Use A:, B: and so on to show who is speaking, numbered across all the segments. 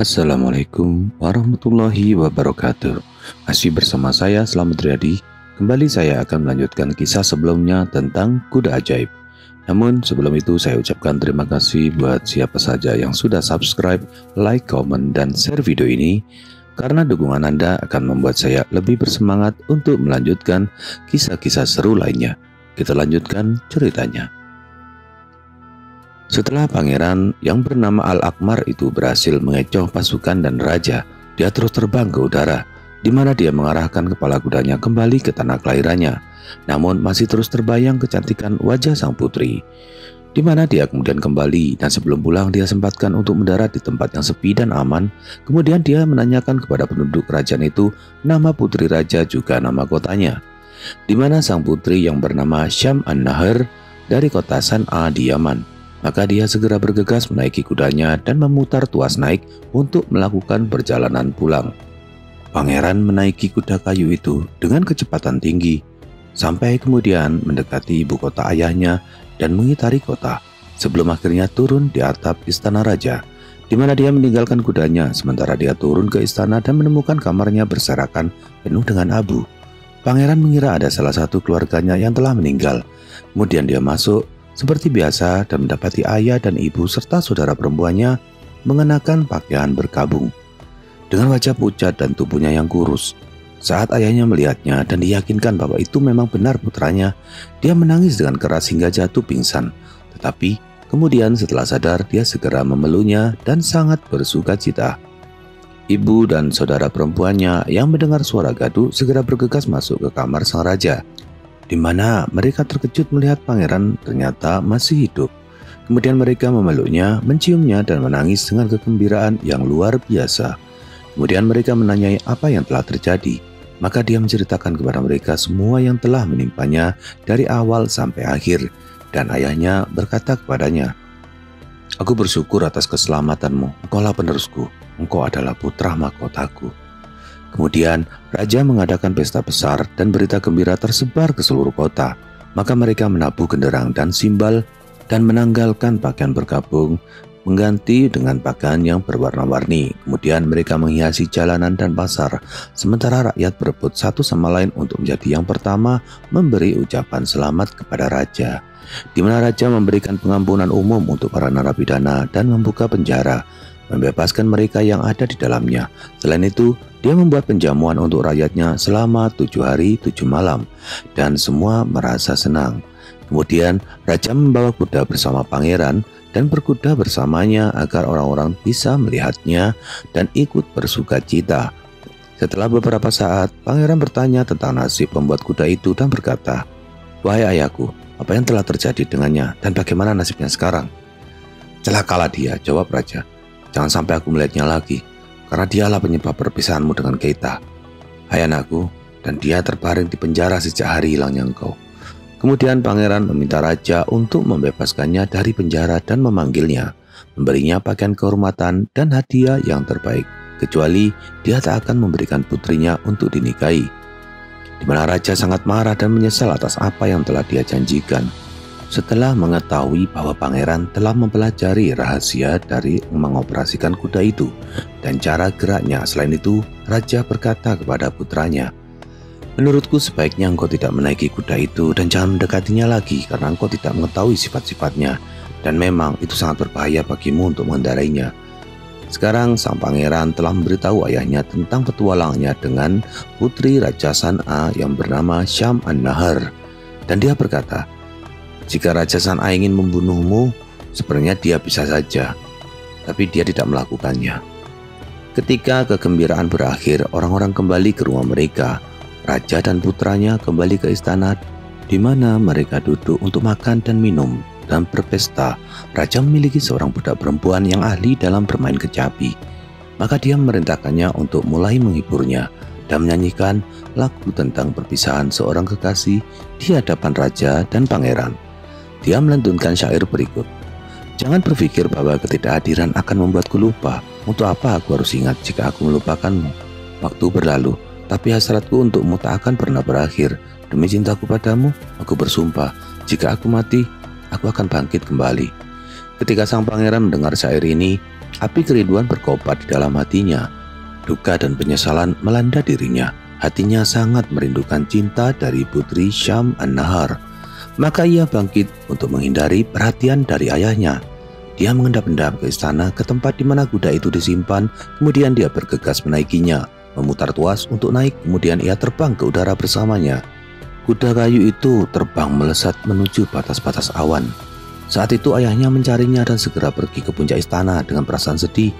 A: Assalamualaikum warahmatullahi wabarakatuh. Masih bersama saya Selamat Riyadi. Kembali saya akan melanjutkan kisah sebelumnya tentang kuda ajaib. Namun sebelum itu saya ucapkan terima kasih buat siapa saja yang sudah subscribe, like, komen, dan share video ini Karena dukungan Anda akan membuat saya lebih bersemangat untuk melanjutkan kisah-kisah seru lainnya. Kita lanjutkan ceritanya setelah pangeran yang bernama Al-Akmar itu berhasil mengecoh pasukan dan raja, dia terus terbang ke udara, di mana dia mengarahkan kepala kudanya kembali ke tanah kelahirannya. Namun masih terus terbayang kecantikan wajah sang putri, di mana dia kemudian kembali dan sebelum pulang dia sempatkan untuk mendarat di tempat yang sepi dan aman. Kemudian dia menanyakan kepada penduduk kerajaan itu nama putri raja juga nama kotanya, di mana sang putri yang bernama Syam An-Nahar dari kota San'a di Yaman. Maka dia segera bergegas menaiki kudanya dan memutar tuas naik untuk melakukan perjalanan pulang. Pangeran menaiki kuda kayu itu dengan kecepatan tinggi, sampai kemudian mendekati ibu kota ayahnya dan mengitari kota, sebelum akhirnya turun di atap istana raja, di mana dia meninggalkan kudanya sementara dia turun ke istana dan menemukan kamarnya berserakan penuh dengan abu. Pangeran mengira ada salah satu keluarganya yang telah meninggal. Kemudian dia masuk seperti biasa dan mendapati ayah dan ibu serta saudara perempuannya mengenakan pakaian berkabung. Dengan wajah pucat dan tubuhnya yang kurus. Saat ayahnya melihatnya dan diyakinkan bahwa itu memang benar putranya, dia menangis dengan keras hingga jatuh pingsan. Tetapi kemudian setelah sadar dia segera memeluknya dan sangat bersuka cita. Ibu dan saudara perempuannya yang mendengar suara gaduh segera bergegas masuk ke kamar sang raja di mana mereka terkejut melihat pangeran ternyata masih hidup. Kemudian mereka memeluknya, menciumnya, dan menangis dengan kegembiraan yang luar biasa. Kemudian mereka menanyai apa yang telah terjadi. Maka dia menceritakan kepada mereka semua yang telah menimpanya dari awal sampai akhir. Dan ayahnya berkata kepadanya, Aku bersyukur atas keselamatanmu, engkaulah penerusku, engkau adalah putra mahkotaku. Kemudian raja mengadakan pesta besar dan berita gembira tersebar ke seluruh kota. Maka mereka menabuh genderang dan simbal dan menanggalkan pakaian bergabung mengganti dengan pakaian yang berwarna-warni. Kemudian mereka menghiasi jalanan dan pasar, sementara rakyat berebut satu sama lain untuk menjadi yang pertama memberi ucapan selamat kepada raja. Di mana raja memberikan pengampunan umum untuk para narapidana dan membuka penjara membebaskan mereka yang ada di dalamnya. Selain itu, dia membuat penjamuan untuk rakyatnya selama tujuh hari tujuh malam, dan semua merasa senang. Kemudian, raja membawa kuda bersama pangeran dan berkuda bersamanya agar orang-orang bisa melihatnya dan ikut bersuka cita. Setelah beberapa saat, pangeran bertanya tentang nasib pembuat kuda itu dan berkata, Wahai ayahku, apa yang telah terjadi dengannya dan bagaimana nasibnya sekarang? Celakalah dia, jawab raja. Jangan sampai aku melihatnya lagi, karena dialah penyebab perpisahanmu dengan Keita. Hai anakku, dan dia terbaring di penjara sejak hari hilangnya engkau. Kemudian pangeran meminta raja untuk membebaskannya dari penjara dan memanggilnya, memberinya pakaian kehormatan dan hadiah yang terbaik, kecuali dia tak akan memberikan putrinya untuk dinikahi. Di mana raja sangat marah dan menyesal atas apa yang telah dia janjikan. Setelah mengetahui bahwa pangeran telah mempelajari rahasia dari mengoperasikan kuda itu dan cara geraknya, selain itu raja berkata kepada putranya, Menurutku sebaiknya engkau tidak menaiki kuda itu dan jangan mendekatinya lagi karena engkau tidak mengetahui sifat-sifatnya dan memang itu sangat berbahaya bagimu untuk mengendarainya. Sekarang sang pangeran telah memberitahu ayahnya tentang petualangnya dengan putri Raja San'a yang bernama Syam An-Nahar. Dan dia berkata, jika Raja San'a ingin membunuhmu, sebenarnya dia bisa saja, tapi dia tidak melakukannya. Ketika kegembiraan berakhir, orang-orang kembali ke rumah mereka. Raja dan putranya kembali ke istana di mana mereka duduk untuk makan dan minum dan berpesta. Raja memiliki seorang budak perempuan yang ahli dalam bermain kecapi. Maka dia merintahkannya untuk mulai menghiburnya dan menyanyikan lagu tentang perpisahan seorang kekasih di hadapan raja dan pangeran. Dia melantunkan syair berikut. Jangan berpikir bahwa ketidakhadiran akan membuatku lupa. Untuk apa aku harus ingat jika aku melupakanmu? Waktu berlalu, tapi hasratku untukmu tak akan pernah berakhir. Demi cintaku padamu, aku bersumpah, jika aku mati, aku akan bangkit kembali. Ketika sang pangeran mendengar syair ini, Api kerinduan berkobar di dalam hatinya. Duka dan penyesalan melanda dirinya. Hatinya sangat merindukan cinta dari putri Syam An-Nahar. Maka ia bangkit untuk menghindari perhatian dari ayahnya. Dia mengendap-endap ke istana ke tempat di mana kuda itu disimpan, kemudian dia bergegas menaikinya, memutar tuas untuk naik, kemudian ia terbang ke udara bersamanya. Kuda kayu itu terbang melesat menuju batas-batas awan. Saat itu ayahnya mencarinya dan segera pergi ke puncak istana dengan perasaan sedih.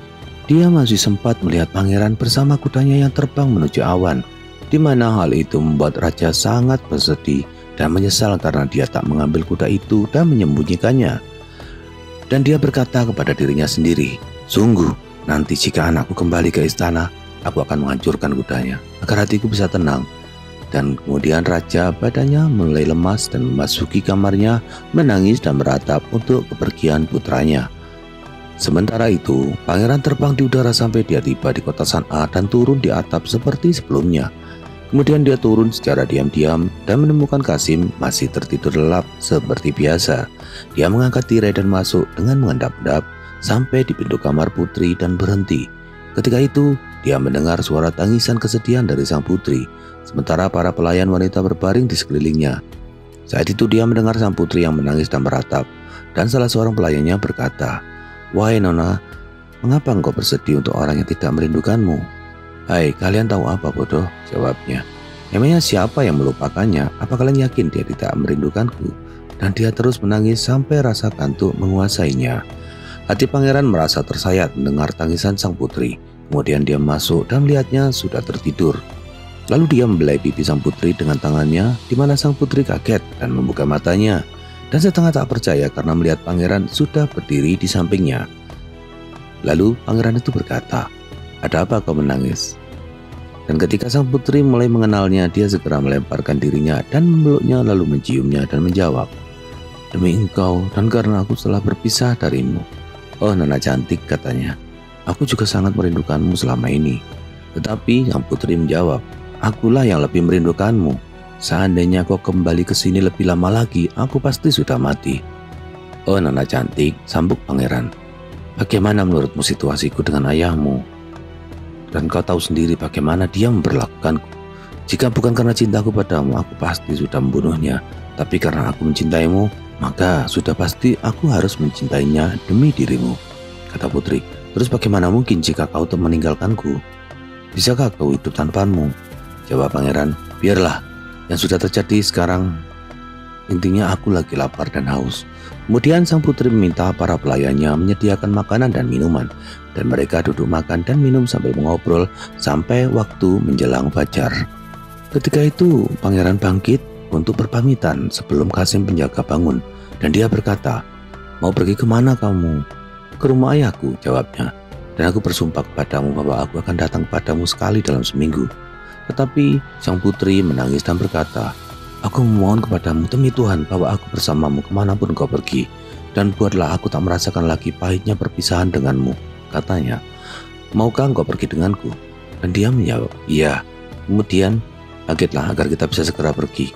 A: Dia masih sempat melihat pangeran bersama kudanya yang terbang menuju awan, di mana hal itu membuat raja sangat bersedih dan menyesal karena dia tak mengambil kuda itu dan menyembunyikannya. Dan dia berkata kepada dirinya sendiri, Sungguh, nanti jika anakku kembali ke istana, aku akan menghancurkan kudanya, agar hatiku bisa tenang dan kemudian raja badannya mulai lemas dan memasuki kamarnya menangis dan meratap untuk kepergian putranya. Sementara itu, pangeran terbang di udara sampai dia tiba di kota San'a dan turun di atap seperti sebelumnya. Kemudian dia turun secara diam-diam dan menemukan Kasim masih tertidur lelap seperti biasa. Dia mengangkat tirai dan masuk dengan mengendap-endap sampai di pintu kamar putri dan berhenti. Ketika itu, dia mendengar suara tangisan kesedihan dari sang putri sementara para pelayan wanita berbaring di sekelilingnya. Saat itu dia mendengar sang putri yang menangis dan meratap, dan salah seorang pelayannya berkata, Wahai Nona, mengapa engkau bersedih untuk orang yang tidak merindukanmu? Hai, kalian tahu apa bodoh? Jawabnya. Emangnya siapa yang melupakannya? Apa kalian yakin dia tidak merindukanku? Dan dia terus menangis sampai rasa kantuk menguasainya. Hati pangeran merasa tersayat mendengar tangisan sang putri. Kemudian dia masuk dan melihatnya sudah tertidur. Lalu dia membelai pipi sang putri dengan tangannya, di mana sang putri kaget dan membuka matanya, dan setengah tak percaya karena melihat pangeran sudah berdiri di sampingnya. Lalu pangeran itu berkata, "Ada apa kau menangis?" Dan ketika sang putri mulai mengenalnya, dia segera melemparkan dirinya dan memeluknya lalu menciumnya dan menjawab, Demi engkau dan karena aku telah berpisah darimu. Oh nana cantik katanya, aku juga sangat merindukanmu selama ini. Tetapi sang putri menjawab, Akulah yang lebih merindukanmu. Seandainya kau kembali ke sini lebih lama lagi, aku pasti sudah mati. Oh Nana cantik, sambuk pangeran. Bagaimana menurutmu situasiku dengan ayahmu? Dan kau tahu sendiri bagaimana dia memperlakukanku. Jika bukan karena cintaku padamu, aku pasti sudah membunuhnya. Tapi karena aku mencintaimu, maka sudah pasti aku harus mencintainya demi dirimu. Kata putri, terus bagaimana mungkin jika kau tak meninggalkanku? Bisakah kau hidup tanpamu? Jawab pangeran, biarlah. Yang sudah terjadi sekarang, intinya aku lagi lapar dan haus. Kemudian sang putri meminta para pelayannya menyediakan makanan dan minuman, dan mereka duduk makan dan minum sambil mengobrol sampai waktu menjelang fajar. Ketika itu, pangeran bangkit untuk berpamitan sebelum Kasim penjaga bangun, dan dia berkata, Mau pergi ke mana kamu? Ke rumah ayahku, jawabnya. Dan aku bersumpah kepadamu bahwa aku akan datang padamu sekali dalam seminggu. Tetapi sang putri menangis dan berkata, Aku memohon kepadamu demi Tuhan bahwa aku bersamamu ke mana pun kau pergi, dan buatlah aku tak merasakan lagi pahitnya perpisahan denganmu. Katanya, Maukah engkau pergi denganku? Dan dia menjawab, Iya. Kemudian, kagetlah agar kita bisa segera pergi.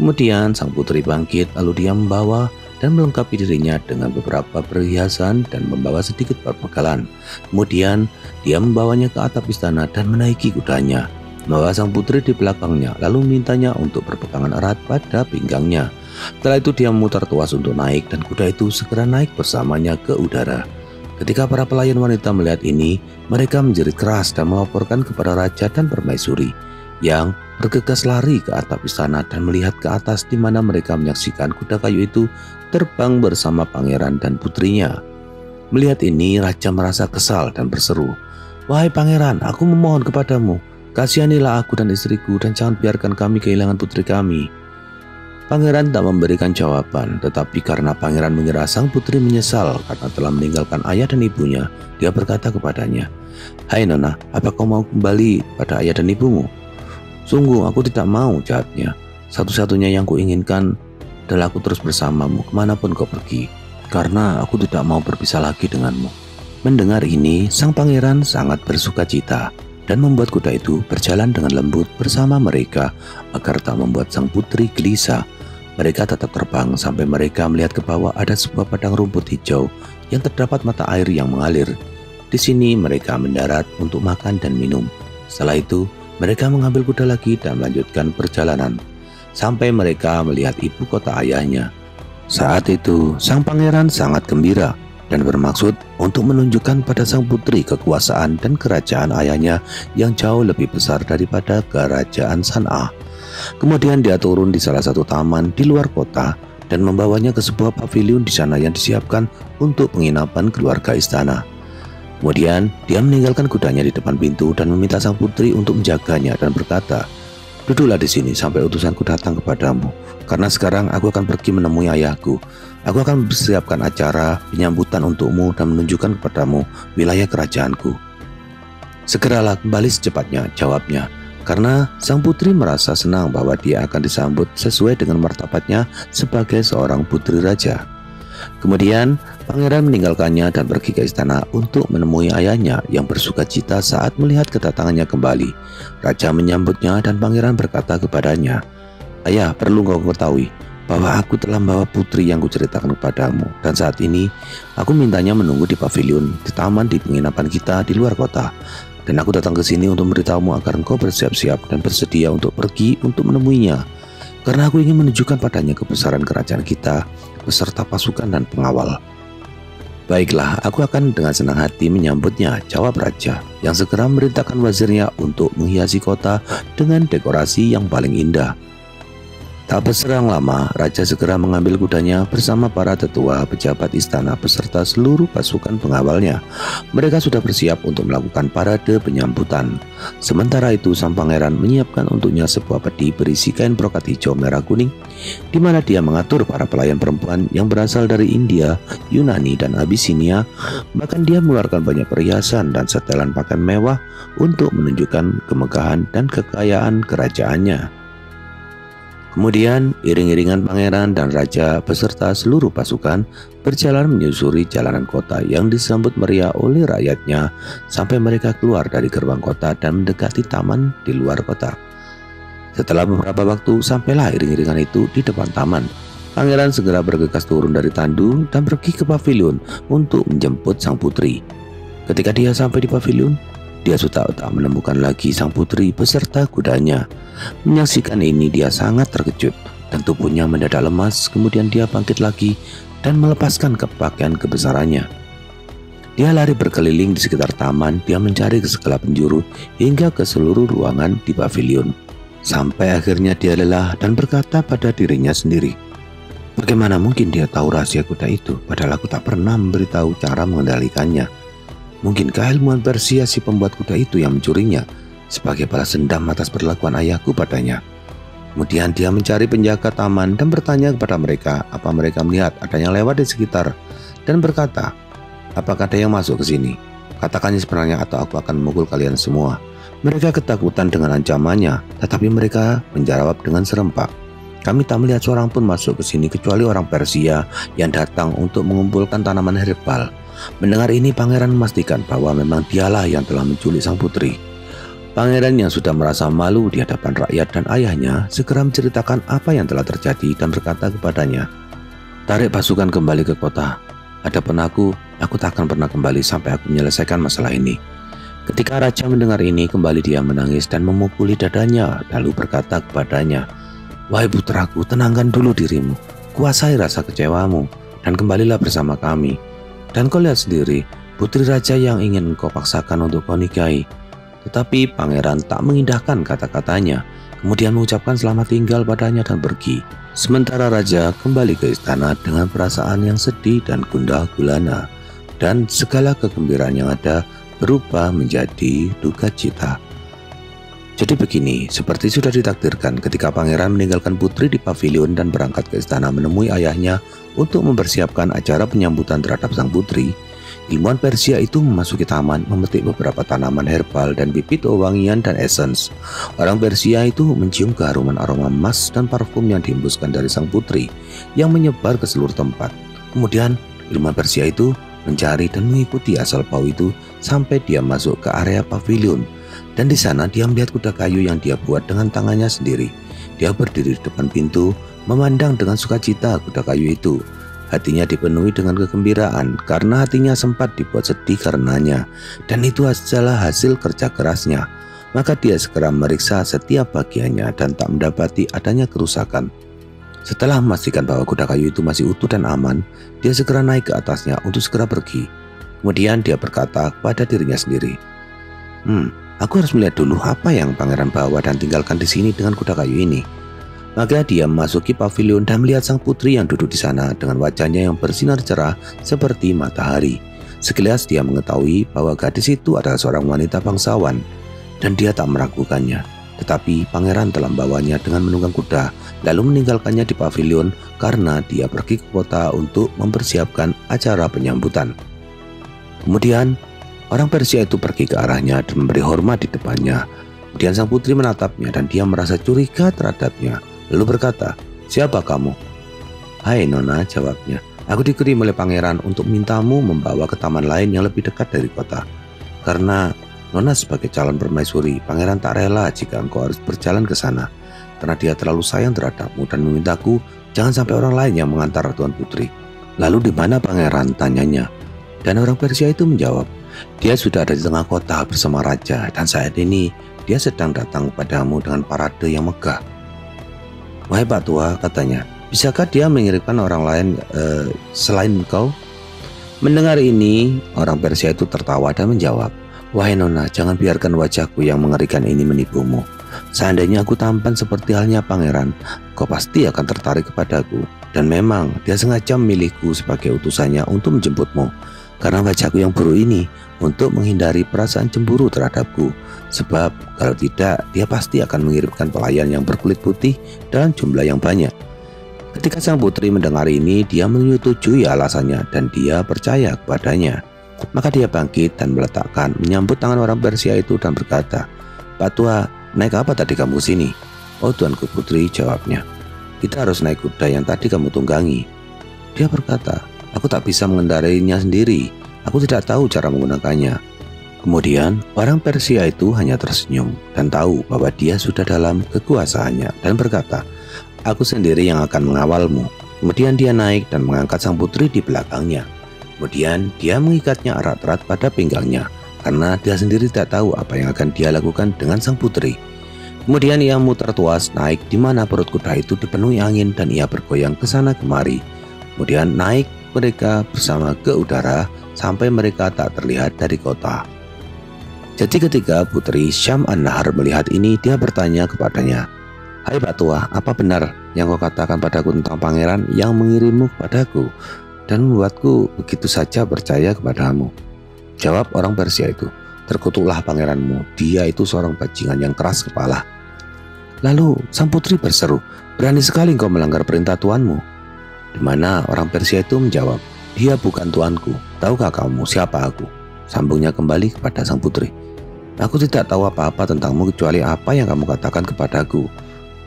A: Kemudian sang putri bangkit, lalu dia membawa dan melengkapi dirinya dengan beberapa perhiasan dan membawa sedikit perbekalan. Kemudian dia membawanya ke atap istana dan menaiki kudanya membawa sang putri di belakangnya lalu mintanya untuk berpegangan erat pada pinggangnya. Setelah itu dia memutar tuas untuk naik dan kuda itu segera naik bersamanya ke udara. Ketika para pelayan wanita melihat ini, mereka menjerit keras dan melaporkan kepada raja dan permaisuri yang bergegas lari ke atap istana dan melihat ke atas di mana mereka menyaksikan kuda kayu itu terbang bersama pangeran dan putrinya. Melihat ini, raja merasa kesal dan berseru, "Wahai pangeran, aku memohon kepadamu, Kasihanilah aku dan istriku dan jangan biarkan kami kehilangan putri kami. Pangeran tak memberikan jawaban, tetapi karena pangeran mengira sang putri menyesal karena telah meninggalkan ayah dan ibunya, dia berkata kepadanya, Hai Nona, apa kau mau kembali pada ayah dan ibumu? Sungguh aku tidak mau, jawabnya. Satu-satunya yang kuinginkan adalah aku terus bersamamu ke mana pun kau pergi, karena aku tidak mau berpisah lagi denganmu. Mendengar ini, sang pangeran sangat bersuka cita dan membuat kuda itu berjalan dengan lembut bersama mereka agar tak membuat sang putri gelisah. Mereka tetap terbang sampai mereka melihat ke bawah ada sebuah padang rumput hijau yang terdapat mata air yang mengalir. Di sini mereka mendarat untuk makan dan minum. Setelah itu, mereka mengambil kuda lagi dan melanjutkan perjalanan sampai mereka melihat ibu kota ayahnya. Saat itu, sang pangeran sangat gembira dan bermaksud untuk menunjukkan pada sang putri kekuasaan dan kerajaan ayahnya yang jauh lebih besar daripada kerajaan San'a. Kemudian dia turun di salah satu taman di luar kota dan membawanya ke sebuah pavilion di sana yang disiapkan untuk penginapan keluarga istana. Kemudian dia meninggalkan kudanya di depan pintu dan meminta sang putri untuk menjaganya dan berkata, Duduklah di sini sampai utusanku datang kepadamu, karena sekarang aku akan pergi menemui ayahku. Aku akan mempersiapkan acara penyambutan untukmu dan menunjukkan kepadamu wilayah kerajaanku. Segeralah kembali secepatnya, jawabnya, karena sang putri merasa senang bahwa dia akan disambut sesuai dengan martabatnya sebagai seorang putri raja. Kemudian pangeran meninggalkannya dan pergi ke istana untuk menemui ayahnya yang bersuka cita saat melihat kedatangannya kembali. Raja menyambutnya dan pangeran berkata kepadanya, Ayah, perlu kau ketahui bahwa aku telah membawa putri yang kuceritakan kepadamu dan saat ini aku mintanya menunggu di pavilion di taman di penginapan kita di luar kota dan aku datang ke sini untuk memberitahumu agar engkau bersiap-siap dan bersedia untuk pergi untuk menemuinya karena aku ingin menunjukkan padanya kebesaran kerajaan kita beserta pasukan dan pengawal. Baiklah, aku akan dengan senang hati menyambutnya, jawab raja, yang segera memerintahkan wazirnya untuk menghiasi kota dengan dekorasi yang paling indah. Tak berserang lama, Raja segera mengambil kudanya bersama para tetua pejabat istana beserta seluruh pasukan pengawalnya. Mereka sudah bersiap untuk melakukan parade penyambutan. Sementara itu, sang pangeran menyiapkan untuknya sebuah peti berisi kain brokat hijau merah kuning, di mana dia mengatur para pelayan perempuan yang berasal dari India, Yunani, dan Abyssinia. Bahkan dia mengeluarkan banyak perhiasan dan setelan pakaian mewah untuk menunjukkan kemegahan dan kekayaan kerajaannya. Kemudian, iring-iringan pangeran dan raja beserta seluruh pasukan berjalan menyusuri jalanan kota yang disambut meriah oleh rakyatnya sampai mereka keluar dari gerbang kota dan mendekati taman di luar kota. Setelah beberapa waktu, sampailah iring-iringan itu di depan taman. Pangeran segera bergegas turun dari tandu dan pergi ke pavilion untuk menjemput sang putri. Ketika dia sampai di pavilion, dia sudah tak menemukan lagi sang putri beserta kudanya. Menyaksikan ini dia sangat terkejut dan tubuhnya mendadak lemas kemudian dia bangkit lagi dan melepaskan kepakaian kebesarannya. Dia lari berkeliling di sekitar taman, dia mencari ke segala penjuru hingga ke seluruh ruangan di pavilion. Sampai akhirnya dia lelah dan berkata pada dirinya sendiri, Bagaimana mungkin dia tahu rahasia kuda itu, padahal aku tak pernah memberitahu cara mengendalikannya. Mungkinkah ilmuwan Persia si pembuat kuda itu yang mencurinya sebagai balas dendam atas perlakuan ayahku padanya? Kemudian dia mencari penjaga taman dan bertanya kepada mereka apa mereka melihat adanya lewat di sekitar dan berkata, apakah ada yang masuk ke sini? Katakannya sebenarnya atau aku akan memukul kalian semua. Mereka ketakutan dengan ancamannya, tetapi mereka menjawab dengan serempak. Kami tak melihat seorang pun masuk ke sini kecuali orang Persia yang datang untuk mengumpulkan tanaman herbal. Mendengar ini pangeran memastikan bahwa memang dialah yang telah menculik sang putri. Pangeran yang sudah merasa malu di hadapan rakyat dan ayahnya segera menceritakan apa yang telah terjadi dan berkata kepadanya, Tarik pasukan kembali ke kota. Adapun aku, aku tak akan pernah kembali sampai aku menyelesaikan masalah ini. Ketika raja mendengar ini, kembali dia menangis dan memukuli dadanya, lalu berkata kepadanya, Wahai putraku, tenangkan dulu dirimu, kuasai rasa kecewamu, dan kembalilah bersama kami. Dan kau lihat sendiri, putri raja yang ingin kau paksakan untuk kau nikahi. Tetapi pangeran tak mengindahkan kata-katanya, kemudian mengucapkan selamat tinggal padanya dan pergi. Sementara raja kembali ke istana dengan perasaan yang sedih dan gundah gulana, dan segala kegembiraan yang ada berubah menjadi duka cita. Jadi begini, seperti sudah ditakdirkan ketika pangeran meninggalkan putri di pavilion dan berangkat ke istana menemui ayahnya untuk mempersiapkan acara penyambutan terhadap sang putri, ilmuwan Persia itu memasuki taman memetik beberapa tanaman herbal dan bibit wangian dan essence. Orang Persia itu mencium keharuman aroma emas dan parfum yang dihembuskan dari sang putri yang menyebar ke seluruh tempat. Kemudian ilmuwan Persia itu mencari dan mengikuti asal bau itu sampai dia masuk ke area pavilion dan di sana dia melihat kuda kayu yang dia buat dengan tangannya sendiri. Dia berdiri di depan pintu memandang dengan sukacita kuda kayu itu. Hatinya dipenuhi dengan kegembiraan karena hatinya sempat dibuat sedih karenanya dan itu adalah hasil kerja kerasnya. Maka dia segera meriksa setiap bagiannya dan tak mendapati adanya kerusakan. Setelah memastikan bahwa kuda kayu itu masih utuh dan aman, dia segera naik ke atasnya untuk segera pergi. Kemudian dia berkata kepada dirinya sendiri, Hmm, aku harus melihat dulu apa yang pangeran bawa dan tinggalkan di sini dengan kuda kayu ini. Maka dia memasuki pavilion dan melihat sang putri yang duduk di sana dengan wajahnya yang bersinar cerah seperti matahari. Sekilas dia mengetahui bahwa gadis itu adalah seorang wanita bangsawan dan dia tak meragukannya. Tetapi pangeran telah membawanya dengan menunggang kuda lalu meninggalkannya di pavilion karena dia pergi ke kota untuk mempersiapkan acara penyambutan. Kemudian orang Persia itu pergi ke arahnya dan memberi hormat di depannya. Kemudian sang putri menatapnya dan dia merasa curiga terhadapnya lalu berkata, Siapa kamu? Hai Nona, jawabnya. Aku dikirim oleh pangeran untuk mintamu membawa ke taman lain yang lebih dekat dari kota. Karena Nona sebagai calon permaisuri, pangeran tak rela jika engkau harus berjalan ke sana. Karena dia terlalu sayang terhadapmu dan memintaku jangan sampai orang lain yang mengantar Tuan Putri. Lalu di mana pangeran? Tanyanya. Dan orang Persia itu menjawab, dia sudah ada di tengah kota bersama raja dan saat ini dia sedang datang padamu dengan parade yang megah. Wahai Pak Tua, katanya, bisakah dia mengirimkan orang lain uh, selain kau? Mendengar ini, orang Persia itu tertawa dan menjawab, Wahai Nona, jangan biarkan wajahku yang mengerikan ini menipumu. Seandainya aku tampan seperti halnya pangeran, kau pasti akan tertarik kepadaku. Dan memang dia sengaja memilihku sebagai utusannya untuk menjemputmu. Karena wajahku yang buruk ini untuk menghindari perasaan cemburu terhadapku. Sebab kalau tidak, dia pasti akan mengirimkan pelayan yang berkulit putih dalam jumlah yang banyak. Ketika sang putri mendengar ini, dia menyetujui alasannya dan dia percaya kepadanya. Maka dia bangkit dan meletakkan menyambut tangan orang Persia itu dan berkata, Pak Tua, naik apa tadi kamu sini? Oh tuanku putri, jawabnya. Kita harus naik kuda yang tadi kamu tunggangi. Dia berkata, aku tak bisa mengendarainya sendiri. Aku tidak tahu cara menggunakannya. Kemudian, orang Persia itu hanya tersenyum dan tahu bahwa dia sudah dalam kekuasaannya dan berkata, Aku sendiri yang akan mengawalmu. Kemudian dia naik dan mengangkat sang putri di belakangnya. Kemudian dia mengikatnya erat-erat pada pinggangnya karena dia sendiri tidak tahu apa yang akan dia lakukan dengan sang putri. Kemudian ia muter tuas naik di mana perut kuda itu dipenuhi angin dan ia bergoyang ke sana kemari. Kemudian naik mereka bersama ke udara sampai mereka tak terlihat dari kota. Jadi ketika putri Syam An-Nahar melihat ini, dia bertanya kepadanya, Hai Pak Tua, apa benar yang kau katakan padaku tentang pangeran yang mengirimmu kepadaku dan membuatku begitu saja percaya kepadamu? Jawab orang Persia itu, terkutuklah pangeranmu, dia itu seorang bajingan yang keras kepala. Lalu sang putri berseru, berani sekali kau melanggar perintah tuanmu. Di mana orang Persia itu menjawab, dia bukan tuanku. Tahukah kamu siapa aku? Sambungnya kembali kepada sang putri. Aku tidak tahu apa-apa tentangmu kecuali apa yang kamu katakan kepadaku.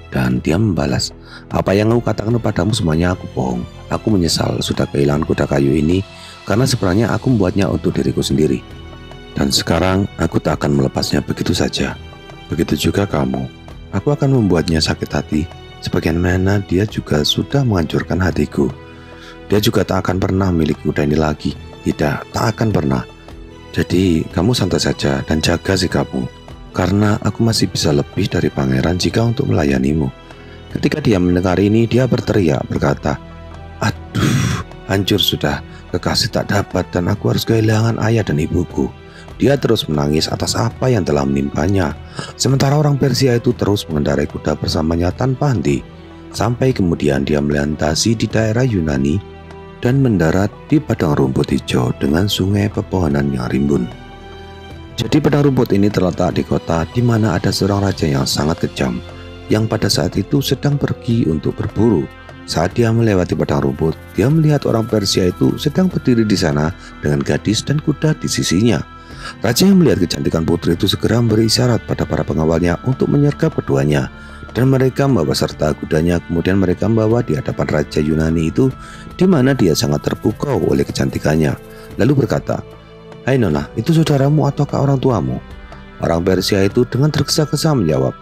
A: Dan dia membalas, apa yang aku katakan kepadamu semuanya aku bohong. Aku menyesal sudah kehilangan kuda kayu ini karena sebenarnya aku membuatnya untuk diriku sendiri. Dan sekarang aku tak akan melepasnya begitu saja. Begitu juga kamu. Aku akan membuatnya sakit hati, sebagaimana dia juga sudah menghancurkan hatiku. Dia juga tak akan pernah memiliki kuda ini lagi. Tidak, tak akan pernah. Jadi, kamu santai saja dan jaga sikapmu. Karena aku masih bisa lebih dari pangeran jika untuk melayanimu. Ketika dia mendengar ini, dia berteriak berkata, Aduh, hancur sudah. Kekasih tak dapat dan aku harus kehilangan ayah dan ibuku. Dia terus menangis atas apa yang telah menimpanya. Sementara orang Persia itu terus mengendarai kuda bersamanya tanpa henti. Sampai kemudian dia melintasi di daerah Yunani dan mendarat di padang rumput hijau dengan sungai pepohonan yang rimbun. Jadi padang rumput ini terletak di kota di mana ada seorang raja yang sangat kejam yang pada saat itu sedang pergi untuk berburu. Saat dia melewati padang rumput, dia melihat orang Persia itu sedang berdiri di sana dengan gadis dan kuda di sisinya. Raja yang melihat kecantikan putri itu segera memberi isyarat pada para pengawalnya untuk menyergap keduanya. Dan mereka membawa serta kudanya kemudian mereka membawa di hadapan Raja Yunani itu di mana dia sangat terpukau oleh kecantikannya. Lalu berkata Hai Nona itu saudaramu ataukah orang tuamu? Orang Persia itu dengan tergesa-gesa menjawab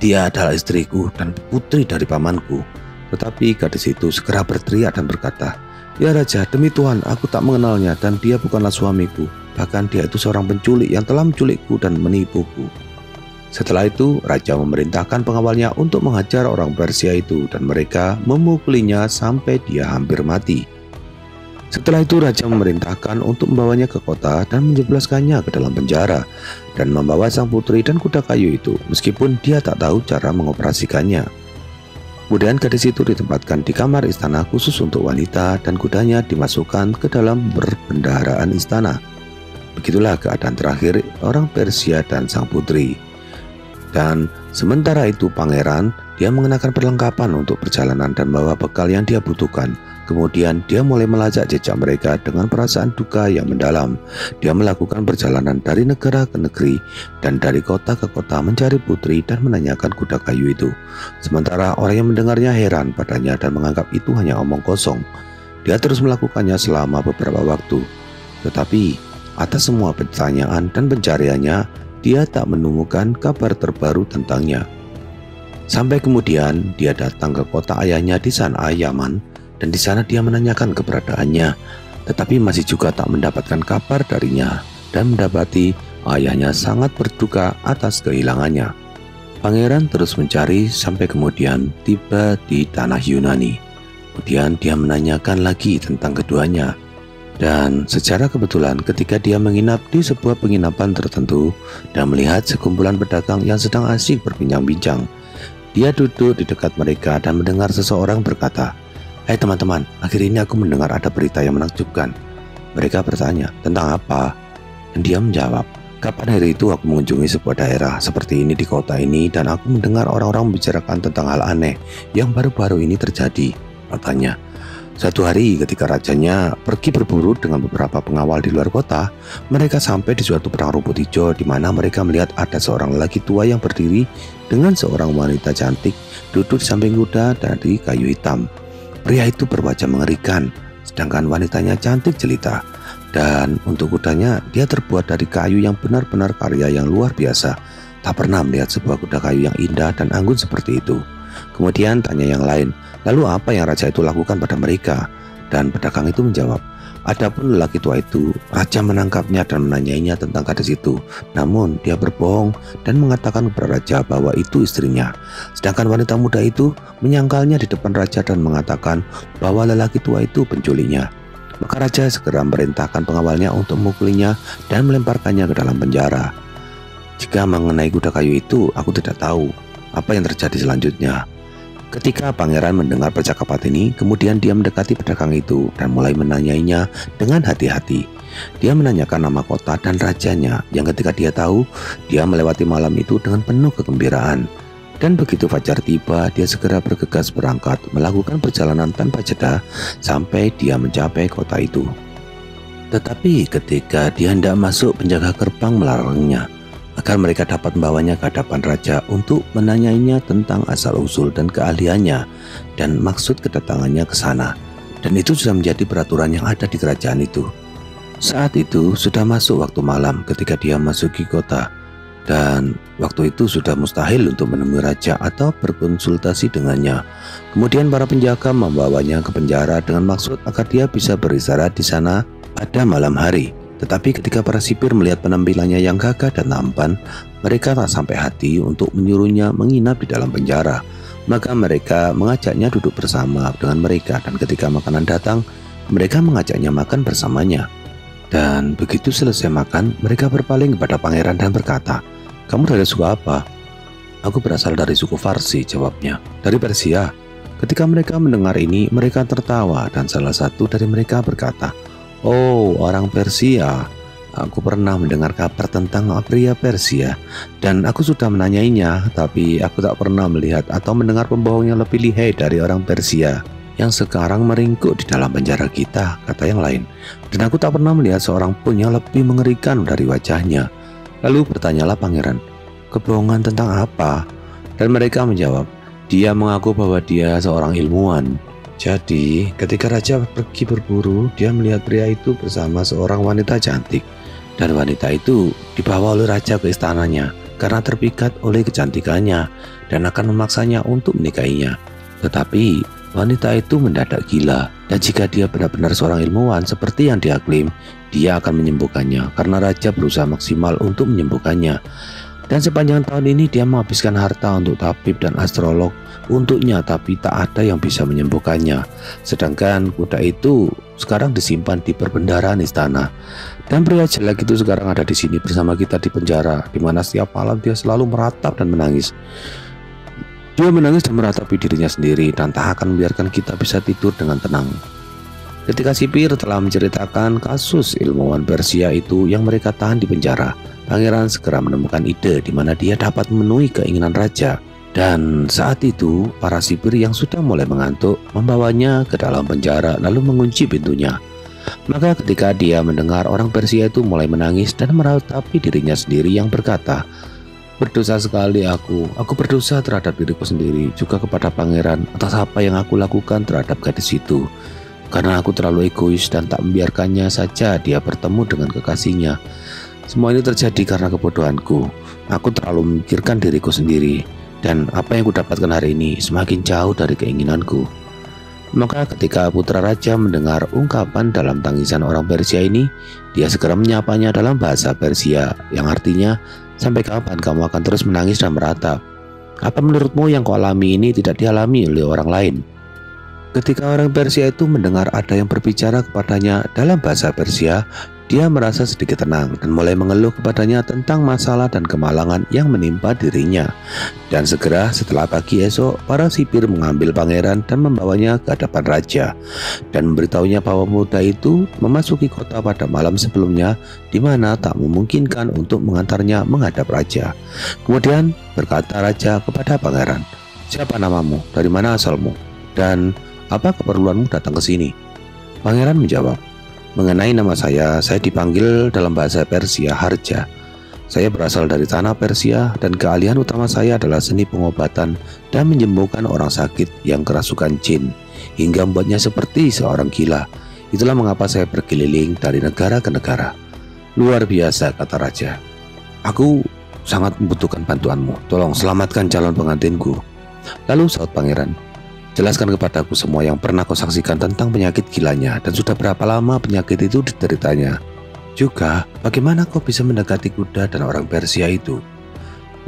A: dia adalah istriku dan putri dari pamanku. Tetapi gadis itu segera berteriak dan berkata Ya Raja, demi Tuhan, aku tak mengenalnya dan dia bukanlah suamiku. Bahkan dia itu seorang penculik yang telah menculikku dan menipuku. Setelah itu, Raja memerintahkan pengawalnya untuk menghajar orang Persia itu dan mereka memukulinya sampai dia hampir mati. Setelah itu Raja memerintahkan untuk membawanya ke kota dan menjebloskannya ke dalam penjara dan membawa sang putri dan kuda kayu itu meskipun dia tak tahu cara mengoperasikannya. Kemudian gadis itu ditempatkan di kamar istana khusus untuk wanita dan kudanya dimasukkan ke dalam berbendaharaan istana. Begitulah keadaan terakhir orang Persia dan sang putri. Dan sementara itu pangeran, dia mengenakan perlengkapan untuk perjalanan dan bawa bekal yang dia butuhkan. Kemudian dia mulai melacak jejak mereka dengan perasaan duka yang mendalam. Dia melakukan perjalanan dari negara ke negeri dan dari kota ke kota mencari putri dan menanyakan kuda kayu itu. Sementara orang yang mendengarnya heran padanya dan menganggap itu hanya omong kosong. Dia terus melakukannya selama beberapa waktu. Tetapi atas semua pertanyaan dan pencariannya, dia tak menemukan kabar terbaru tentangnya. Sampai kemudian dia datang ke kota ayahnya di sana Yaman dan di sana dia menanyakan keberadaannya, tetapi masih juga tak mendapatkan kabar darinya dan mendapati ayahnya sangat berduka atas kehilangannya. Pangeran terus mencari sampai kemudian tiba di tanah Yunani. Kemudian dia menanyakan lagi tentang keduanya dan secara kebetulan ketika dia menginap di sebuah penginapan tertentu dan melihat sekumpulan pedagang yang sedang asik berbincang-bincang, dia duduk di dekat mereka dan mendengar seseorang berkata, Hai hey teman-teman, akhir ini aku mendengar ada berita yang menakjubkan. Mereka bertanya, tentang apa? Dan dia menjawab, Kapan hari itu aku mengunjungi sebuah daerah seperti ini di kota ini dan aku mendengar orang-orang membicarakan tentang hal aneh yang baru-baru ini terjadi. Katanya, Satu hari ketika rajanya pergi berburu dengan beberapa pengawal di luar kota, mereka sampai di suatu perang rumput hijau di mana mereka melihat ada seorang lelaki tua yang berdiri dengan seorang wanita cantik duduk di samping kuda dari kayu hitam. Pria itu berwajah mengerikan, sedangkan wanitanya cantik jelita. Dan untuk kudanya, dia terbuat dari kayu yang benar-benar karya yang luar biasa. Tak pernah melihat sebuah kuda kayu yang indah dan anggun seperti itu. Kemudian tanya yang lain, lalu apa yang raja itu lakukan pada mereka? Dan pedagang itu menjawab, Adapun lelaki tua itu, raja menangkapnya dan menanyainya tentang gadis itu. Namun dia berbohong dan mengatakan kepada raja bahwa itu istrinya. Sedangkan wanita muda itu menyangkalnya di depan raja dan mengatakan bahwa lelaki tua itu penculiknya. Maka raja segera merintahkan pengawalnya untuk memukulinya dan melemparkannya ke dalam penjara. Jika mengenai kuda kayu itu, aku tidak tahu apa yang terjadi selanjutnya. Ketika pangeran mendengar percakapan ini, kemudian dia mendekati pedagang itu dan mulai menanyainya dengan hati-hati. Dia menanyakan nama kota dan rajanya yang ketika dia tahu, dia melewati malam itu dengan penuh kegembiraan. Dan begitu fajar tiba, dia segera bergegas berangkat melakukan perjalanan tanpa jeda sampai dia mencapai kota itu. Tetapi ketika dia hendak masuk, penjaga gerbang melarangnya agar mereka dapat membawanya ke hadapan raja untuk menanyainya tentang asal-usul dan keahliannya dan maksud kedatangannya ke sana. Dan itu sudah menjadi peraturan yang ada di kerajaan itu. Saat itu sudah masuk waktu malam ketika dia masuki kota dan waktu itu sudah mustahil untuk menemui raja atau berkonsultasi dengannya. Kemudian para penjaga membawanya ke penjara dengan maksud agar dia bisa beristirahat di sana pada malam hari. Tetapi ketika para sipir melihat penampilannya yang gagah dan tampan, mereka tak sampai hati untuk menyuruhnya menginap di dalam penjara. Maka mereka mengajaknya duduk bersama dengan mereka dan ketika makanan datang, mereka mengajaknya makan bersamanya. Dan begitu selesai makan, mereka berpaling kepada pangeran dan berkata, Kamu dari suku apa? Aku berasal dari suku Farsi, jawabnya. Dari Persia. Ketika mereka mendengar ini, mereka tertawa dan salah satu dari mereka berkata, Oh, orang Persia. Aku pernah mendengar kabar tentang pria Persia dan aku sudah menanyainya, tapi aku tak pernah melihat atau mendengar pembohong yang lebih lihai dari orang Persia yang sekarang meringkuk di dalam penjara kita, kata yang lain. Dan aku tak pernah melihat seorang pun yang lebih mengerikan dari wajahnya. Lalu bertanyalah pangeran, kebohongan tentang apa? Dan mereka menjawab, dia mengaku bahwa dia seorang ilmuwan jadi, ketika raja pergi berburu, dia melihat pria itu bersama seorang wanita cantik, dan wanita itu dibawa oleh raja ke istananya karena terpikat oleh kecantikannya dan akan memaksanya untuk menikahinya. Tetapi wanita itu mendadak gila dan jika dia benar-benar seorang ilmuwan seperti yang dia klaim, dia akan menyembuhkannya karena raja berusaha maksimal untuk menyembuhkannya. Dan sepanjang tahun ini dia menghabiskan harta untuk tabib dan astrolog untuknya tapi tak ada yang bisa menyembuhkannya. Sedangkan kuda itu sekarang disimpan di perbendaharaan istana. Dan pria jelek itu sekarang ada di sini bersama kita di penjara, di mana setiap malam dia selalu meratap dan menangis. Dia menangis dan meratapi dirinya sendiri dan tak akan membiarkan kita bisa tidur dengan tenang. Ketika sipir telah menceritakan kasus ilmuwan Persia itu yang mereka tahan di penjara, Pangeran segera menemukan ide di mana dia dapat memenuhi keinginan raja. Dan saat itu, para sipir yang sudah mulai mengantuk membawanya ke dalam penjara lalu mengunci pintunya. Maka ketika dia mendengar orang Persia itu mulai menangis dan meratapi dirinya sendiri yang berkata, Berdosa sekali aku, aku berdosa terhadap diriku sendiri, juga kepada pangeran atas apa yang aku lakukan terhadap gadis itu. Karena aku terlalu egois dan tak membiarkannya saja dia bertemu dengan kekasihnya. Semua ini terjadi karena kebodohanku. Aku terlalu memikirkan diriku sendiri dan apa yang kudapatkan hari ini semakin jauh dari keinginanku. Maka ketika putra raja mendengar ungkapan dalam tangisan orang Persia ini, dia segera menyapanya dalam bahasa Persia yang artinya, sampai kapan kamu akan terus menangis dan meratap? Apa menurutmu yang kau alami ini tidak dialami oleh orang lain? Ketika orang Persia itu mendengar ada yang berbicara kepadanya dalam bahasa Persia, dia merasa sedikit tenang dan mulai mengeluh kepadanya tentang masalah dan kemalangan yang menimpa dirinya. Dan segera setelah pagi esok, para sipir mengambil pangeran dan membawanya ke hadapan raja dan memberitahunya bahwa pemuda itu memasuki kota pada malam sebelumnya di mana tak memungkinkan untuk mengantarnya menghadap raja. Kemudian berkata raja kepada pangeran, "Siapa namamu? Dari mana asalmu? Dan apa keperluanmu datang ke sini?" Pangeran menjawab, Mengenai nama saya, saya dipanggil dalam bahasa Persia Harja. Saya berasal dari tanah Persia dan keahlian utama saya adalah seni pengobatan dan menyembuhkan orang sakit yang kerasukan jin hingga membuatnya seperti seorang gila. Itulah mengapa saya berkeliling dari negara ke negara. Luar biasa, kata raja. Aku sangat membutuhkan bantuanmu. Tolong selamatkan calon pengantinku. Lalu saut pangeran, Jelaskan kepadaku semua yang pernah kau saksikan tentang penyakit gilanya dan sudah berapa lama penyakit itu dideritanya. Juga, bagaimana kau bisa mendekati kuda dan orang Persia itu?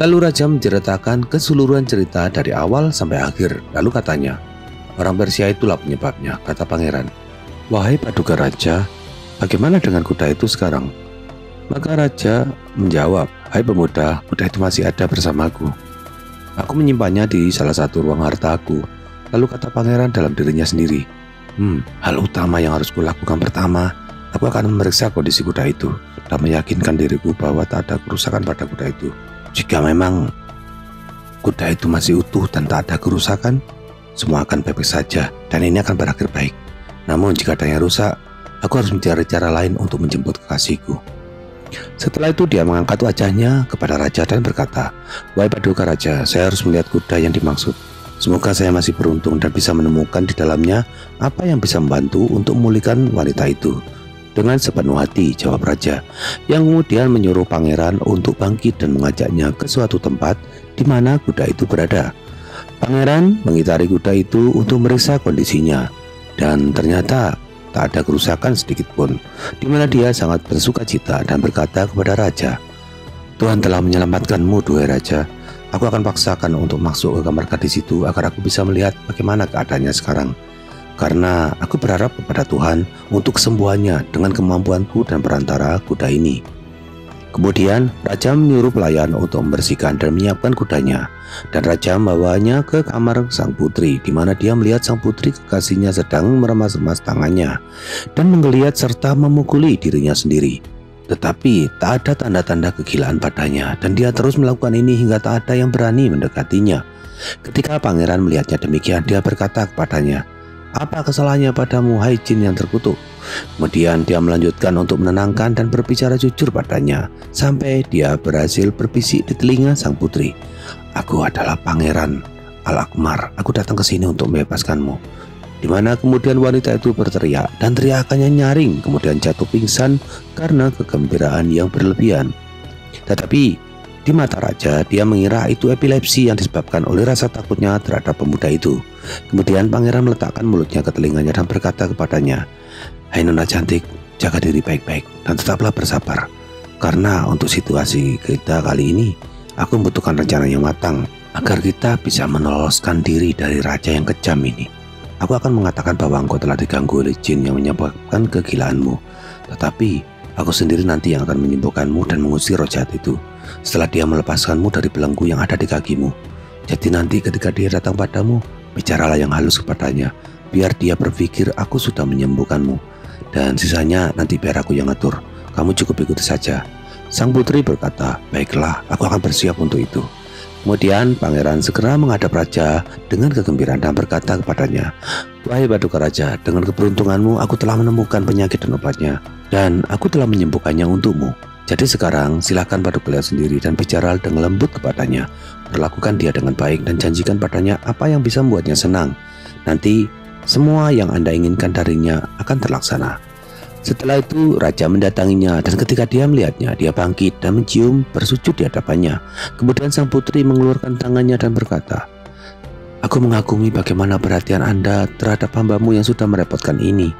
A: Lalu Raja menceritakan keseluruhan cerita dari awal sampai akhir. Lalu katanya, orang Persia itulah penyebabnya, kata pangeran. Wahai Paduka Raja, bagaimana dengan kuda itu sekarang? Maka Raja menjawab, Hai pemuda, kuda itu masih ada bersamaku. Aku menyimpannya di salah satu ruang hartaku Lalu kata pangeran dalam dirinya sendiri, Hmm, hal utama yang harus kulakukan pertama, aku akan memeriksa kondisi kuda itu dan meyakinkan diriku bahwa tak ada kerusakan pada kuda itu. Jika memang kuda itu masih utuh dan tak ada kerusakan, semua akan baik-baik saja dan ini akan berakhir baik. Namun jika ada yang rusak, aku harus mencari cara lain untuk menjemput kekasihku. Setelah itu dia mengangkat wajahnya kepada raja dan berkata, Wahai paduka raja, saya harus melihat kuda yang dimaksud. Semoga saya masih beruntung dan bisa menemukan di dalamnya apa yang bisa membantu untuk memulihkan wanita itu. Dengan sepenuh hati, jawab raja, yang kemudian menyuruh pangeran untuk bangkit dan mengajaknya ke suatu tempat di mana kuda itu berada. Pangeran mengitari kuda itu untuk meriksa kondisinya, dan ternyata tak ada kerusakan sedikit pun, di mana dia sangat bersuka cita dan berkata kepada raja, Tuhan telah menyelamatkanmu, duhai raja. Aku akan paksakan untuk masuk ke kamar gadis itu agar aku bisa melihat bagaimana keadaannya sekarang. Karena aku berharap kepada Tuhan untuk kesembuhannya dengan kemampuanku dan perantara kuda ini. Kemudian Raja menyuruh pelayan untuk membersihkan dan menyiapkan kudanya dan Raja membawanya ke kamar sang putri di mana dia melihat sang putri kekasihnya sedang meremas-remas tangannya dan menggeliat serta memukuli dirinya sendiri. Tetapi tak ada tanda-tanda kegilaan padanya dan dia terus melakukan ini hingga tak ada yang berani mendekatinya. Ketika pangeran melihatnya demikian, dia berkata kepadanya, apa kesalahannya padamu, hai jin yang terkutuk? Kemudian dia melanjutkan untuk menenangkan dan berbicara jujur padanya, sampai dia berhasil berbisik di telinga sang putri. Aku adalah pangeran Al-Akmar, aku datang ke sini untuk membebaskanmu di mana kemudian wanita itu berteriak dan teriakannya nyaring kemudian jatuh pingsan karena kegembiraan yang berlebihan. Tetapi Di mata raja, dia mengira itu epilepsi yang disebabkan oleh rasa takutnya terhadap pemuda itu. Kemudian pangeran meletakkan mulutnya ke telinganya dan berkata kepadanya, Hai nona cantik, jaga diri baik-baik dan tetaplah bersabar. Karena untuk situasi kita kali ini, aku membutuhkan rencana yang matang agar kita bisa menoloskan diri dari raja yang kejam ini. Aku akan mengatakan bahwa engkau telah diganggu oleh jin yang menyebabkan kegilaanmu. Tetapi Aku sendiri nanti yang akan menyembuhkanmu dan mengusir roh jahat itu setelah dia melepaskanmu dari belenggu yang ada di kakimu. Jadi nanti ketika dia datang padamu, bicaralah yang halus kepadanya, biar dia berpikir aku sudah menyembuhkanmu. Dan sisanya nanti biar aku yang ngatur. Kamu cukup ikuti saja. Sang putri berkata, baiklah, aku akan bersiap untuk itu. Kemudian pangeran segera menghadap raja dengan kegembiraan dan berkata kepadanya, Wahai Paduka Raja, dengan keberuntunganmu aku telah menemukan penyakit dan obatnya, dan aku telah menyembuhkannya untukmu. Jadi sekarang silakan Paduka lihat sendiri dan bicara dengan lembut kepadanya. Perlakukan dia dengan baik dan janjikan padanya apa yang bisa membuatnya senang. Nanti semua yang Anda inginkan darinya akan terlaksana. Setelah itu raja mendatanginya dan ketika dia melihatnya dia bangkit dan mencium bersujud di hadapannya. Kemudian sang putri mengeluarkan tangannya dan berkata, Aku mengagumi bagaimana perhatian Anda terhadap hambamu yang sudah merepotkan ini.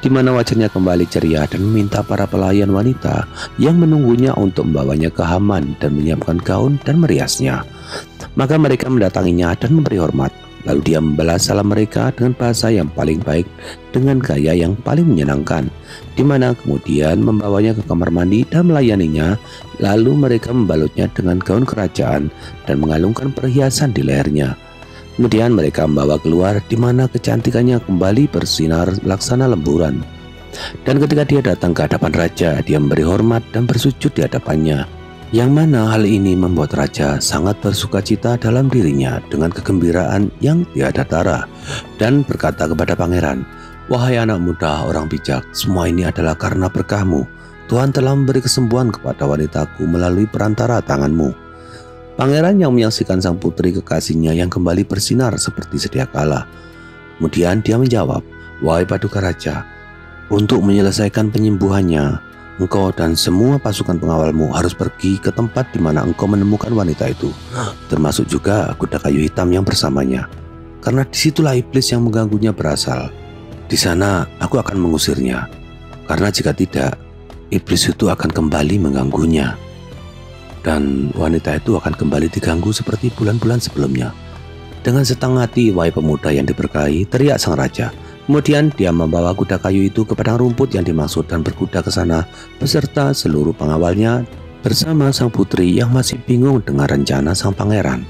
A: Di mana wajahnya kembali ceria dan meminta para pelayan wanita yang menunggunya untuk membawanya ke Haman dan menyiapkan gaun dan meriasnya. Maka mereka mendatanginya dan memberi hormat. Lalu dia membalas salam mereka dengan bahasa yang paling baik dengan gaya yang paling menyenangkan, di mana kemudian membawanya ke kamar mandi dan melayaninya. Lalu mereka membalutnya dengan gaun kerajaan dan mengalungkan perhiasan di lehernya. Kemudian mereka membawa keluar di mana kecantikannya kembali bersinar laksana lemburan. Dan ketika dia datang ke hadapan raja, dia memberi hormat dan bersujud di hadapannya yang mana hal ini membuat raja sangat bersuka cita dalam dirinya dengan kegembiraan yang tiada tara dan berkata kepada pangeran, Wahai anak muda orang bijak, semua ini adalah karena berkahmu. Tuhan telah memberi kesembuhan kepada wanitaku melalui perantara tanganmu. Pangeran yang menyaksikan sang putri kekasihnya yang kembali bersinar seperti sedia kala. Kemudian dia menjawab, Wahai paduka raja, untuk menyelesaikan penyembuhannya, engkau dan semua pasukan pengawalmu harus pergi ke tempat di mana engkau menemukan wanita itu, termasuk juga kuda kayu hitam yang bersamanya. Karena di situlah iblis yang mengganggunya berasal. Di sana aku akan mengusirnya, karena jika tidak, iblis itu akan kembali mengganggunya. Dan wanita itu akan kembali diganggu seperti bulan-bulan sebelumnya. Dengan setengah hati, wahai pemuda yang diberkahi, teriak sang raja, Kemudian dia membawa kuda kayu itu ke padang rumput yang dimaksud dan berkuda ke sana beserta seluruh pengawalnya bersama sang putri yang masih bingung dengan rencana sang pangeran.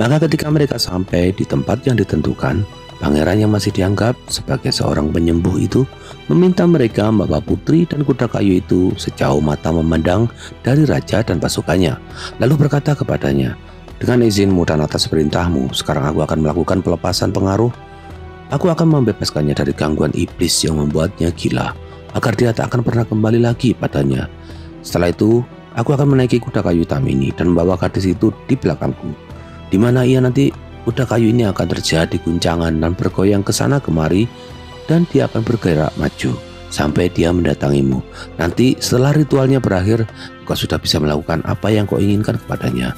A: Maka ketika mereka sampai di tempat yang ditentukan, pangeran yang masih dianggap sebagai seorang penyembuh itu meminta mereka membawa putri dan kuda kayu itu sejauh mata memandang dari raja dan pasukannya. Lalu berkata kepadanya, dengan izinmu dan atas perintahmu, sekarang aku akan melakukan pelepasan pengaruh Aku akan membebaskannya dari gangguan iblis yang membuatnya gila, agar dia tak akan pernah kembali lagi padanya. Setelah itu, aku akan menaiki kuda kayu hitam ini dan membawa gadis itu di belakangku, di mana ia nanti kuda kayu ini akan terjadi guncangan dan bergoyang ke sana kemari, dan dia akan bergerak maju sampai dia mendatangimu. Nanti setelah ritualnya berakhir, kau sudah bisa melakukan apa yang kau inginkan kepadanya.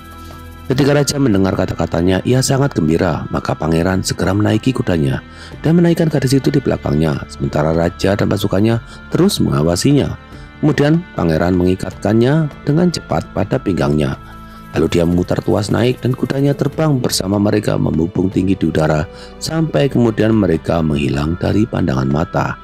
A: Ketika raja mendengar kata-katanya, ia sangat gembira. Maka pangeran segera menaiki kudanya dan menaikkan gadis itu di belakangnya, sementara raja dan pasukannya terus mengawasinya. Kemudian pangeran mengikatkannya dengan cepat pada pinggangnya. Lalu dia memutar tuas naik dan kudanya terbang bersama mereka memubung tinggi di udara sampai kemudian mereka menghilang dari pandangan mata.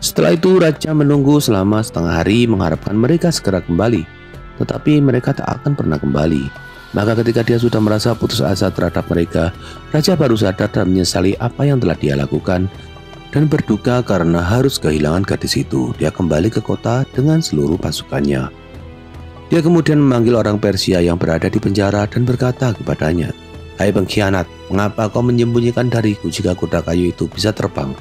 A: Setelah itu raja menunggu selama setengah hari mengharapkan mereka segera kembali. Tetapi mereka tak akan pernah kembali. Maka ketika dia sudah merasa putus asa terhadap mereka, Raja baru sadar dan menyesali apa yang telah dia lakukan dan berduka karena harus kehilangan gadis itu. Dia kembali ke kota dengan seluruh pasukannya. Dia kemudian memanggil orang Persia yang berada di penjara dan berkata kepadanya, Hai pengkhianat, mengapa kau menyembunyikan dariku jika kuda kayu itu bisa terbang?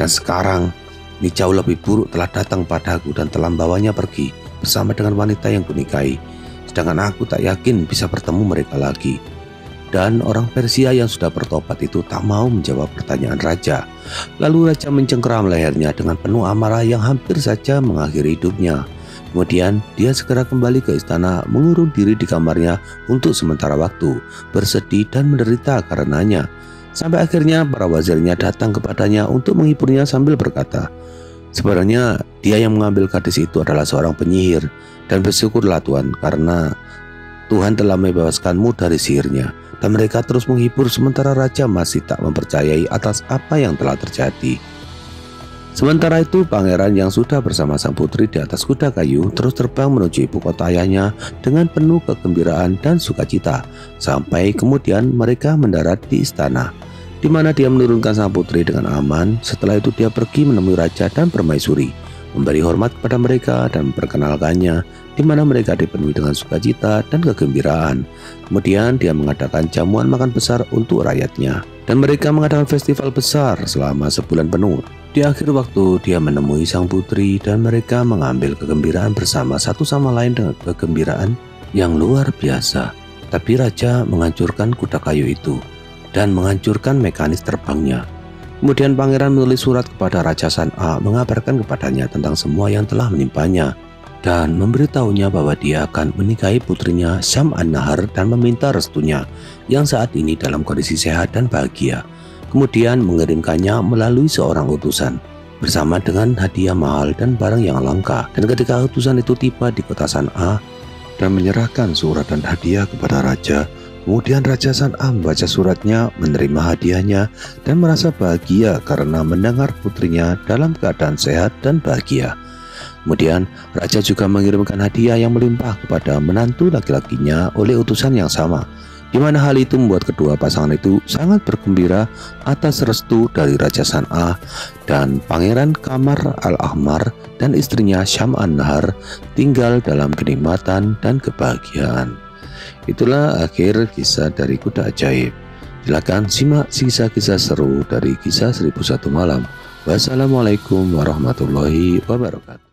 A: Dan sekarang, ini jauh lebih buruk telah datang padaku dan telah membawanya pergi bersama dengan wanita yang kunikahi sedangkan aku tak yakin bisa bertemu mereka lagi. Dan orang Persia yang sudah bertobat itu tak mau menjawab pertanyaan raja. Lalu raja mencengkeram lehernya dengan penuh amarah yang hampir saja mengakhiri hidupnya. Kemudian dia segera kembali ke istana mengurung diri di kamarnya untuk sementara waktu, bersedih dan menderita karenanya. Sampai akhirnya para wazirnya datang kepadanya untuk menghiburnya sambil berkata, Sebenarnya dia yang mengambil gadis itu adalah seorang penyihir dan bersyukurlah Tuhan karena Tuhan telah membebaskanmu dari sihirnya dan mereka terus menghibur sementara raja masih tak mempercayai atas apa yang telah terjadi. Sementara itu, pangeran yang sudah bersama sang putri di atas kuda kayu terus terbang menuju ibu kota ayahnya dengan penuh kegembiraan dan sukacita. Sampai kemudian mereka mendarat di istana, di mana dia menurunkan sang putri dengan aman. Setelah itu dia pergi menemui raja dan permaisuri, memberi hormat kepada mereka dan memperkenalkannya, di mana mereka dipenuhi dengan sukacita dan kegembiraan. Kemudian dia mengadakan jamuan makan besar untuk rakyatnya, dan mereka mengadakan festival besar selama sebulan penuh. Di akhir waktu, dia menemui sang putri dan mereka mengambil kegembiraan bersama satu sama lain dengan kegembiraan yang luar biasa. Tapi raja menghancurkan kuda kayu itu dan menghancurkan mekanis terbangnya. Kemudian pangeran menulis surat kepada Raja San'a mengabarkan kepadanya tentang semua yang telah menimpanya dan memberitahunya bahwa dia akan menikahi putrinya Syam An-Nahar dan meminta restunya yang saat ini dalam kondisi sehat dan bahagia kemudian mengirimkannya melalui seorang utusan bersama dengan hadiah mahal dan barang yang langka. Dan ketika utusan itu tiba di kota San'a dan menyerahkan surat dan hadiah kepada raja, kemudian Raja San'a membaca suratnya, menerima hadiahnya, dan merasa bahagia karena mendengar putrinya dalam keadaan sehat dan bahagia. Kemudian raja juga mengirimkan hadiah yang melimpah kepada menantu laki-lakinya oleh utusan yang sama di mana hal itu membuat kedua pasangan itu sangat bergembira atas restu dari Raja San'a dan Pangeran Kamar Al-Ahmar dan istrinya Syam An-Nahar tinggal dalam kenikmatan dan kebahagiaan. Itulah akhir kisah dari kuda ajaib. Silakan simak kisah-kisah seru dari kisah 1001 malam. Wassalamualaikum warahmatullahi wabarakatuh.